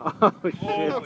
oh, shit.